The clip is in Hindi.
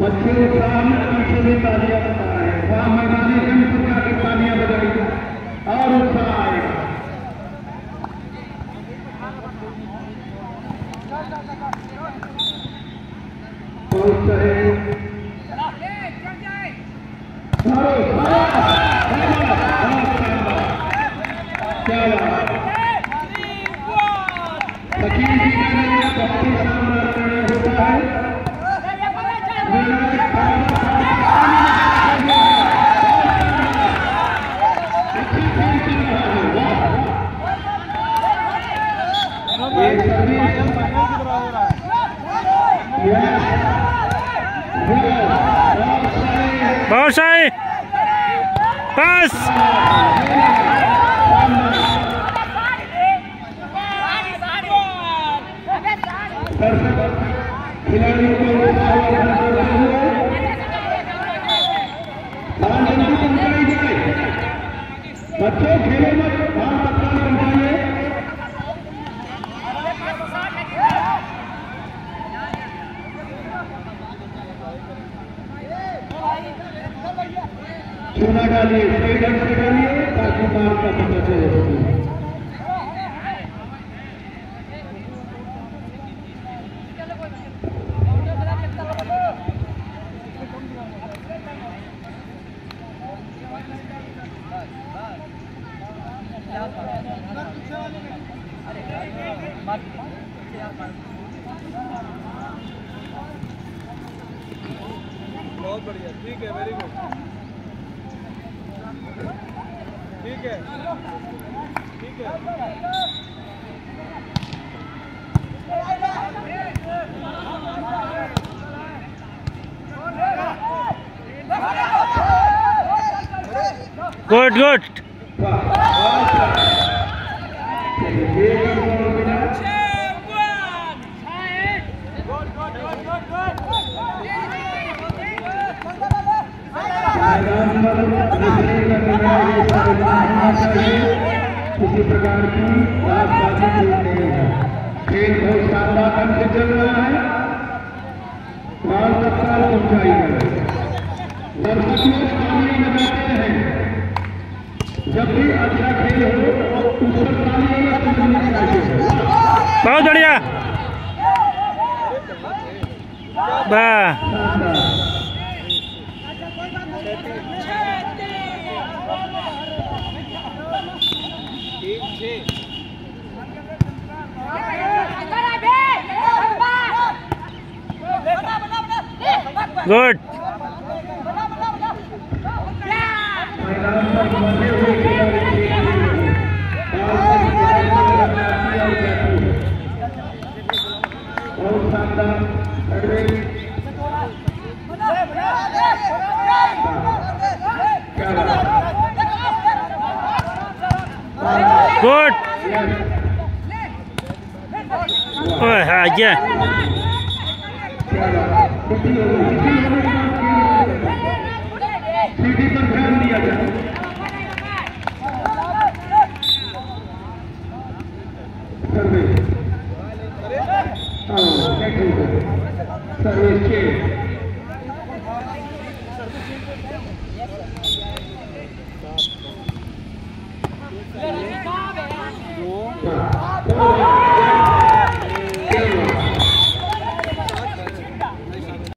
बच्चे उत्साह में पीछे भी तालियाँ बजा रहे हैं वहाँ मैदानी जंग पर जाकर तालियाँ बजाएगी और उत्साह आएगा सारे सारे क्या बात वकील जी का नाम सामना होता है बहुत सही बस खिलाड़ियों को बच्चों, खेलो मत। बाल पत्थर पहुंचाइए चूना डालिए सही ढंग से डालिए, ताकि बाल का पता चले बहुत बढ़िया ठीक है वेरी गुड ठीक है ठीक है. गुड गुड किसी प्रकार की बातबाजी नहीं है खेल बहुत से चल रहा है दर्शकों तालियाँ बजाते हैं जब भी अच्छा खेल हो बहुत बढ़िया। वाह good. Good. Ôi hà chưa. Service change. Let it go!